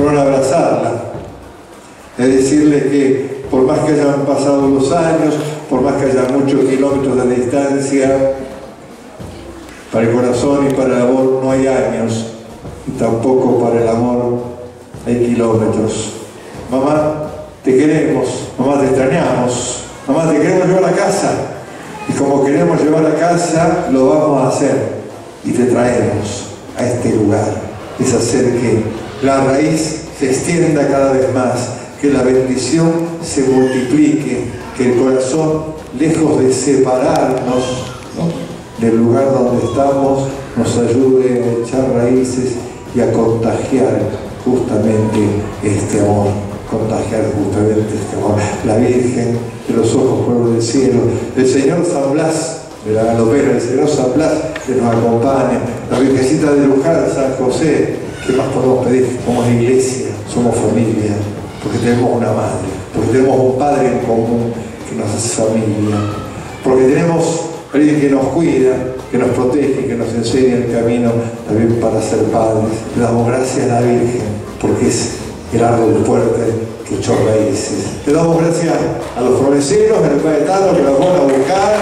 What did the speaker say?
fueron a abrazarla, es decirle que por más que hayan pasado los años, por más que haya muchos kilómetros de distancia, para el corazón y para el amor no hay años, y tampoco para el amor hay kilómetros. Mamá, te queremos, mamá, te extrañamos, mamá, te queremos llevar a casa. Y como queremos llevar a casa, lo vamos a hacer. Y te traemos a este lugar. Es hacer que la raíz se extienda cada vez más, que la bendición se multiplique, que el corazón, lejos de separarnos del lugar donde estamos, nos ayude a echar raíces y a contagiar justamente este amor, contagiar justamente este amor. La Virgen de los ojos pueblo del cielo, el Señor San Blas, de la Galopera, el Señor San Blas que nos acompaña, la Virgencita de Luján, San José, ¿qué más podemos pedir? Somos iglesia, somos familia, porque tenemos una madre, porque tenemos un padre en común que nos hace familia, porque tenemos alguien que nos cuida, que nos protege, que nos enseña el camino también para ser padres. Le damos gracias a la Virgen, porque es el árbol fuerte que echó raíces. Le damos gracias a los floreceros, el paetano que nos van a buscar.